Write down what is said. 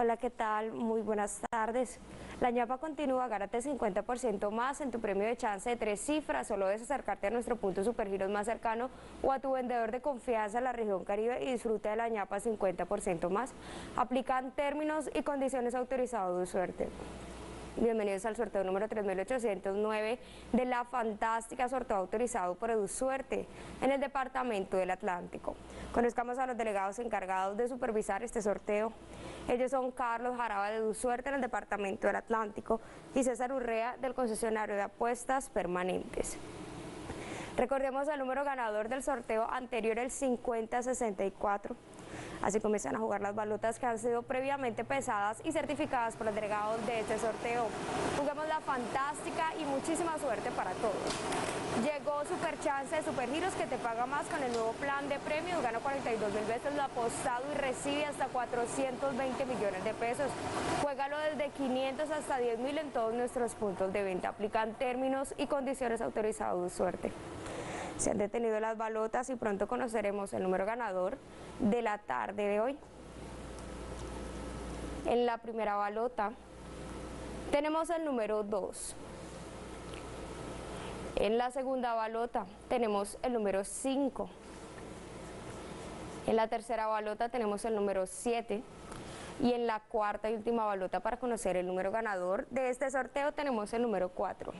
Hola, ¿qué tal? Muy buenas tardes. La ñapa continúa, gánate 50% más en tu premio de chance de tres cifras. Solo debes acercarte a nuestro punto Supergiros más cercano o a tu vendedor de confianza en la región Caribe y disfruta de la ñapa 50% más. Aplican términos y condiciones autorizados de suerte. Bienvenidos al sorteo número 3809 de la fantástica sorteo autorizado por EduSuerte en el Departamento del Atlántico. Conozcamos a los delegados encargados de supervisar este sorteo. Ellos son Carlos Jaraba de EduSuerte en el Departamento del Atlántico y César Urrea del concesionario de apuestas permanentes. Recordemos el número ganador del sorteo anterior, el 5064. Así comienzan a jugar las balotas que han sido previamente pesadas y certificadas por los delegados de este sorteo. Juguemos la fantástica y muchísima suerte para todos. Llegó Super Chance de Super Giros que te paga más con el nuevo plan de premios. Gana 42 mil veces lo apostado y recibe hasta 420 millones de pesos. Juégalo desde 500 hasta 10 mil en todos nuestros puntos de venta. Aplican términos y condiciones autorizados suerte. Se han detenido las balotas y pronto conoceremos el número ganador de la tarde de hoy. En la primera balota tenemos el número 2. En la segunda balota tenemos el número 5. En la tercera balota tenemos el número 7. Y en la cuarta y última balota para conocer el número ganador de este sorteo tenemos el número 4.